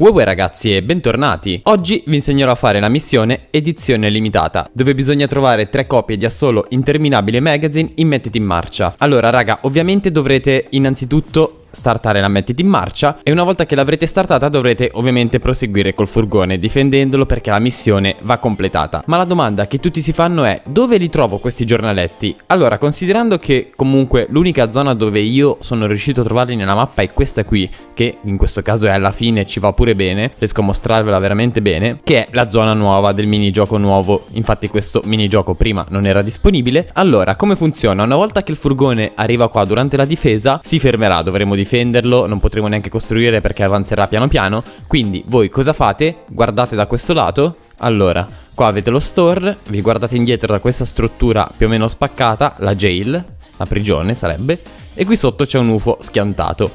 Uè ragazzi e bentornati! Oggi vi insegnerò a fare la missione edizione limitata, dove bisogna trovare tre copie di Assolo Interminabile Magazine in Mettiti in marcia. Allora raga, ovviamente dovrete innanzitutto startare la mettiti in marcia e una volta che l'avrete startata dovrete ovviamente proseguire col furgone difendendolo perché la missione va completata. Ma la domanda che tutti si fanno è dove li trovo questi giornaletti? Allora considerando che comunque l'unica zona dove io sono riuscito a trovarli nella mappa è questa qui che in questo caso è alla fine ci va pure bene, riesco a mostrarvela veramente bene, che è la zona nuova del minigioco nuovo. Infatti questo minigioco prima non era disponibile. Allora come funziona? Una volta che il furgone arriva qua durante la difesa si fermerà, dovremo difenderlo, non potremo neanche costruire perché avanzerà piano piano. Quindi voi cosa fate? Guardate da questo lato. Allora, qua avete lo store, vi guardate indietro da questa struttura più o meno spaccata, la jail, la prigione sarebbe, e qui sotto c'è un UFO schiantato.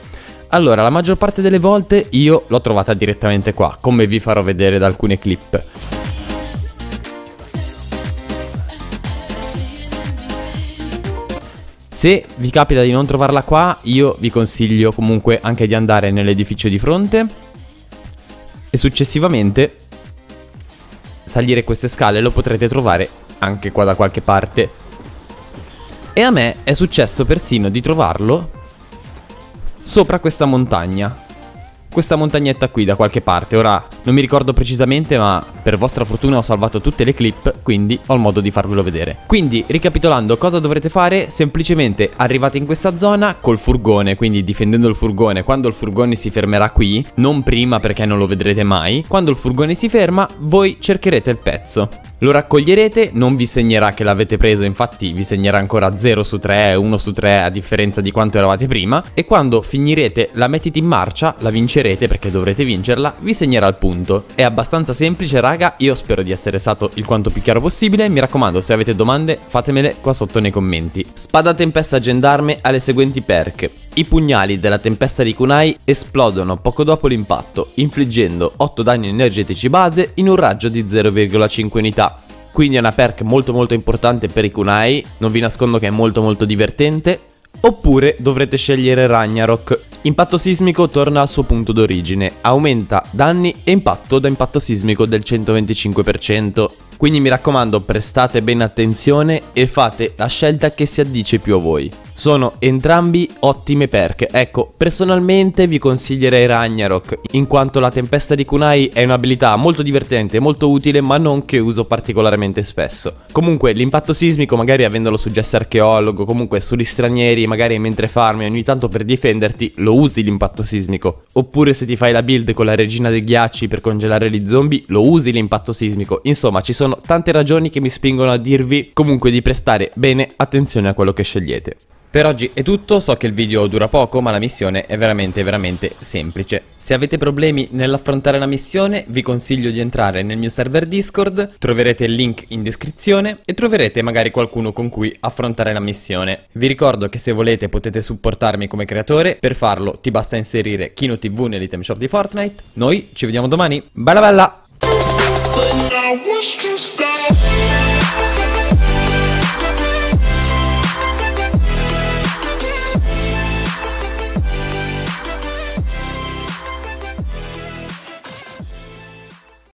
Allora, la maggior parte delle volte io l'ho trovata direttamente qua, come vi farò vedere da alcune clip. Se vi capita di non trovarla qua, io vi consiglio comunque anche di andare nell'edificio di fronte e successivamente salire queste scale lo potrete trovare anche qua da qualche parte. E a me è successo persino di trovarlo sopra questa montagna questa montagnetta qui da qualche parte. Ora non mi ricordo precisamente, ma per vostra fortuna ho salvato tutte le clip, quindi ho il modo di farvelo vedere. Quindi, ricapitolando, cosa dovrete fare? Semplicemente arrivate in questa zona col furgone, quindi difendendo il furgone. Quando il furgone si fermerà qui, non prima perché non lo vedrete mai, quando il furgone si ferma, voi cercherete il pezzo. Lo raccoglierete, non vi segnerà che l'avete preso, infatti vi segnerà ancora 0 su 3, 1 su 3 a differenza di quanto eravate prima e quando finirete la mettete in marcia, la vincerete perché dovrete vincerla, vi segnerà il punto. È abbastanza semplice raga, io spero di essere stato il quanto più chiaro possibile, mi raccomando se avete domande fatemele qua sotto nei commenti. Spada Tempesta Gendarme ha le seguenti perk. I pugnali della Tempesta di Kunai esplodono poco dopo l'impatto, infliggendo 8 danni energetici base in un raggio di 0,5 unità quindi è una perk molto molto importante per i kunai, non vi nascondo che è molto molto divertente. Oppure dovrete scegliere Ragnarok. Impatto sismico torna al suo punto d'origine, aumenta danni e impatto da impatto sismico del 125%. Quindi mi raccomando prestate bene attenzione e fate la scelta che si addice più a voi. Sono entrambi ottime perk. Ecco, personalmente vi consiglierei Ragnarok, in quanto la tempesta di Kunai è un'abilità molto divertente molto utile, ma non che uso particolarmente spesso. Comunque, l'impatto sismico, magari avendolo su Jess Archeologo, comunque sugli stranieri, magari mentre farmi ogni tanto per difenderti, lo usi l'impatto sismico. Oppure se ti fai la build con la regina dei ghiacci per congelare gli zombie, lo usi l'impatto sismico. Insomma, ci sono tante ragioni che mi spingono a dirvi comunque di prestare bene attenzione a quello che scegliete. Per oggi è tutto, so che il video dura poco ma la missione è veramente veramente semplice. Se avete problemi nell'affrontare la missione vi consiglio di entrare nel mio server Discord, troverete il link in descrizione e troverete magari qualcuno con cui affrontare la missione. Vi ricordo che se volete potete supportarmi come creatore, per farlo ti basta inserire Kino TV nell'item shop di Fortnite. Noi ci vediamo domani, bella bella!